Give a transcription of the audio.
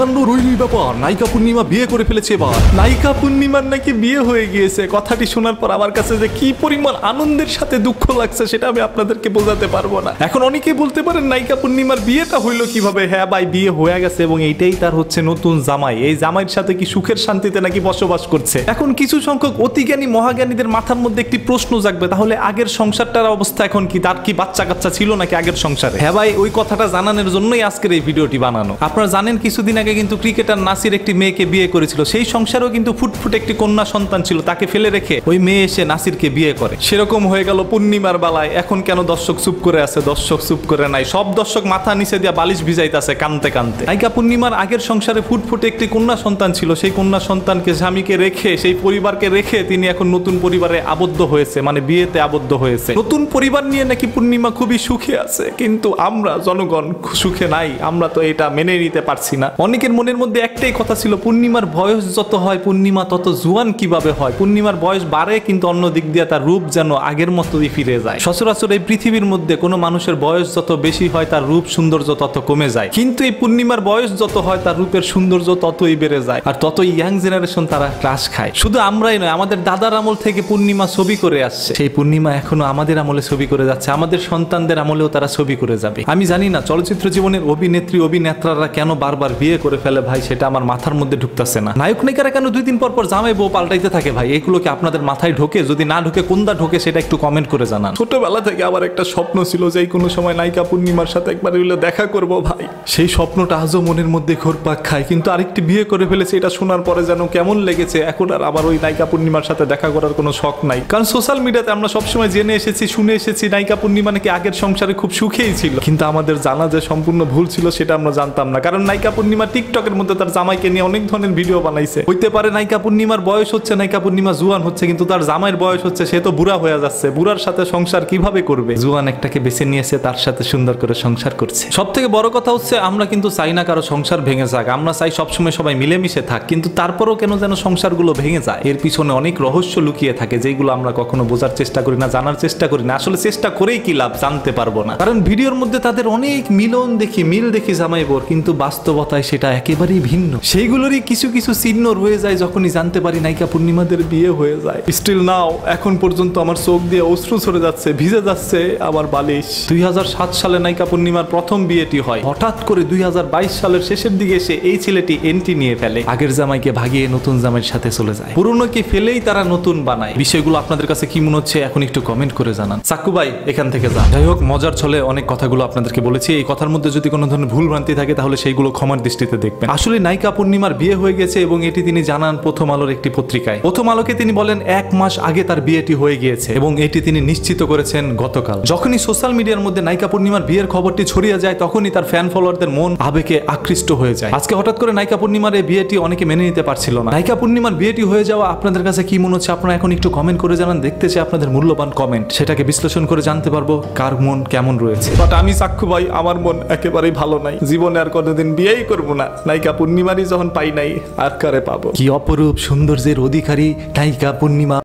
কাণ্ড রইলই ব্যাপার নায়িকা পূর্ণিমা বিয়ে করে ফেলেছে এবার। নায়িকা পূর্ণিমার নাকি বিয়ে হয়ে গিয়েছে। কথাটি শোনার পর আমার কাছে যে কি পরিমাণ আনন্দের সাথে দুঃখ লাগছে, সেটা আমি আপনাদেরকে বোঝাতে পারব না। এখন অনেকেই বলতে পারেন, নায়িকা পূর্ণিমার বিয়েটা হইল কীভাবে? হ্যাঁ ভাই, বিয়ে হয়ে গেছে এবং এইটাই তার হচ্ছে নতুন জামাই। এই জামাইয়ের সাথে কি সুখের শান্তিতে নাকি বসবাস করছে? এখন কিছু সংখ্যক অতিজ্ঞানী, মহাজ্ঞানীদের মাথার মধ্যে একটি প্রশ্ন জাগবে, তাহলে আগের সংসারটার অবস্থা এখন কি? তার কি বাচ্চা কাচ্চা ছিল নাকি আগের সংসারে? হ্যাঁ ভাই, ওই কথাটা জানানোর জন্যই আজকের এই ভিডিওটি বানানো। আপনারা জানেন, কিছুদিন আগে কিন্তু ক্রিকেটার নাসির একটি মেয়েকে বিয়ে করেছিল। সেই সংসারেও কিন্তু ফুটফুট একটি কন্যা সন্তান ছিল, তাকে ফেলে রেখে ওই মেয়ে এসে নাসিরকে বিয়ে করে। সেরকম হয়ে গেল পূর্ণিমার বেলায়, এখন কেন দর্শক চুপ করে আছে, দর্শক চুপ করে নাই? সব দর্শক মাথা নিচে দিয়া বালিশ ভিজাইতেছে কানতে কানতে। নায়িকা পূর্ণিমার আগের সংসারে ফুটফুটে একটি কন্যা সন্তান ছিল, সেই কন্যা সন্তানকে স্বামীকে রেখে, সেই পরিবারকে রেখে তিনি এখন নতুন পরিবারে আবদ্ধ হয়েছে মানে বিয়েতে আবদ্ধ হয়েছে। নতুন পরিবার নিয়ে নাকি পূর্ণিমা খুবই সুখে আছে, কিন্তু আমরা জনগণ সুখে নাই, আমরা তো এটা মেনে নিতে পারছি না। অনেকের মনের মধ্যে একটাই কথা ছিল, পূর্ণিমার বয়স যত হয়, পূর্ণিমা তত জুয়ান কীভাবে হয়? পূর্ণিমার বয়স বাড়ে, কিন্তু অন্য দিক দিয়ে তার রূপ যেন আগের মতোই ফিরে যায়। সচরাচর এই পৃথিবীর মধ্যে কোনো মানুষের বয়স যত বেশি হয়, তার রূপ সৌন্দর্য তত কমে যায়। কিন্তু এই পূর্ণিমার বয়স যত হয়, তার রূপের সৌন্দর্য ততই বেড়ে যায়। আর ততই ইয়াং জেনারেশন তারা ক্রাশ খায়। শুধু আমরাই নয়, আমাদের দাদার আমল থেকে পূর্ণিমা ছবি করে আসছে। সেই পূর্ণিমা এখনও আমাদের আমলে ছবি করে যাচ্ছে। আমাদের সন্তানদের আমলেও তারা ছবি করে যাবে। আমি জানি না, চলচ্চিত্র জীবনের অভিনেত্রী, অভিনেত্রারা কেন বারবার বিয়ে করে ফেলে ভাই সেটা আমার মাথার মধ্যে ঢুকতেছে না। নায়ক নায়িকারা কেন দুই দিন পর পর জামাই বউ পাল্টাইতে থাকে? ভাই এগুলো কি আপনাদের মাথায় ঢোকে যদি না ঢোকে কোনটা ঢোকে সেটা একটু কমেন্ট করে জানান। ছোটবেলা থেকে আমার একটা স্বপ্ন ছিল যে কোনো সময় নায়িকা পূর্ণিমার সাথে একবার হইলে দেখা করব ভাই। সেই স্বপ্নটা আজও মনের মধ্যে ঘোরপাক খায় কিন্তু আরেকটি বিয়ে করে ফেলেছে এটা শোনার পরে যেন কেমন লেগেছে এখন আর আবার ওই নায়িকা পূর্ণিমার সাথে দেখা করার কোনো শখ নাই। কারণ সোশ্যাল মিডিয়াতে আমরা সবসময় জেনে এসেছি শুনে এসেছি নায়িকা পূর্ণিমা নাকি আগের সংসারে খুব সুখেই ছিল। কিন্তু আমাদের জানা যে সম্পূর্ণ ভুল ছিল সেটা আমরা জানতাম না। কারণ নায়িকা পূর্ণিমা টিকটকের মধ্যে তার জামাইকে নিয়ে অনেক ধরনের ভিডিও বানাইছে। হইতে পারে নায়িকা পূর্ণিমার বয়স হচ্ছে, নায়িকা পূর্ণিমা জুয়ান হচ্ছে, কিন্তু তার জামাইয়ের বয়স হচ্ছে, সে তো বুড়া হয়ে যাচ্ছে। বুড়ার সাথে সংসার কীভাবে করবে? জুয়ান একটাকে বেছে নিয়েছে, তার সাথে সুন্দর করে সংসার করছে। সব থেকে বড় কথা হচ্ছে, আমরা কিন্তু চাই না কারও সংসার ভেঙে যাক। আমরা চাই সবসময় সবাই মিলেমিশে থাক, কিন্তু তারপরেও কেন যেন সংসারগুলো ভেঙে যায়? এর পিছনে অনেক রহস্য লুকিয়ে থাকে, যেগুলো আমরা কখনো বোঝার চেষ্টা করি না, জানার চেষ্টা করি না। আসলে চেষ্টা করেই কি লাভ, জানতে পারব না। কারণ ভিডিওর মধ্যে তাদের অনেক মিলন দেখি, মিল দেখি জামাই বোর কিন্তু বাস্তবতায় সেটা একেবারেই ভিন্ন। সেইগুলোরই কিছু কিছু চিহ্ন রয়ে যায় যখনই জানতে পারি নায়িকা পূর্ণিমাদের বিয়ে হয়ে যায়। স্টিল নাও এখন পর্যন্ত আমার চোখ দিয়ে অশ্রু ছড়ে যাচ্ছে, ভিজে যাচ্ছে আবার বালিশ। দুই হাজার সাত সালে নায়িকা পূর্ণিমার প্রথম বিয়েটি হয়। হঠাৎ করে দুই হাজার বাইশ সালের শেষের দিকে এসে এই ছেলেটি এন্ট্রি নিয়ে ফেলে। আগের জামাইকে ভাগিয়ে নতুন জামাইয়ের সাথে চলে যায়। পুরনোকে ফেলেই তারা নতুন বানায়। বিষয়গুলো আপনাদের কাছে কি মনে হচ্ছে এখন একটু কমেন্ট করে জানান। সাক্কু ভাই, এখান থেকে যান। যাই হোক, মজার ছলে অনেক কথাগুলো আপনাদেরকে বলেছি। এই কথার মধ্যে যদি কোনো ধরনের ভুল ভ্রান্তি থাকে, তাহলে সেইগুলো ক্ষমার দৃষ্টিতে দেখবেন। আসলে নায়িকা পূর্ণিমার বিয়ে হয়ে গেছে এবং এটি তিনি জানান প্রথম আলোর একটি পত্রিকায়। প্রথম আলোকে তিনি বলেন এক মাস আগে তার বিয়েটি হয়ে গিয়েছে এবং এটি তিনি নিশ্চিত করেছেন গতকাল। যখনই সোশ্যাল মিডিয়ার মধ্যে নায়িকা পূর্ণিমার বিয়ের খবরটি ছড়িয়ে যায় তখনই তার ফ্যান ফলোয়ারদের মন আবেগে আকৃষ্ট হয়ে যায়। আজকে হঠাৎ করে নায়িকা পূর্ণিমার এই বিয়েটি অনেকে মেনে নিতে পারছিল না। নায়িকা পূর্ণিমার বিয়েটি হয়ে যাওয়া আপনাদের কাছে কি মনে হচ্ছে? আপনারা এখন একটু কমেন্ট করে জানান দেখতে চাই আপনাদের মূল্যবান কমেন্ট সেটাকে বিশ্লেষণ করে জানতে পারব কার মন কেমন রয়েছে। বাট আমি চাক্ষু ভাই আমার মন একেবারেই ভালো নাই। জীবনে আর কোনোদিন বিয়েই করব না, নায়িকা পূর্ণিমারই যখন পাই নাই, আর কারে পাবো? কি অপরূপ সৌন্দর্যের অধিকারী নায়িকা পূর্ণিমা।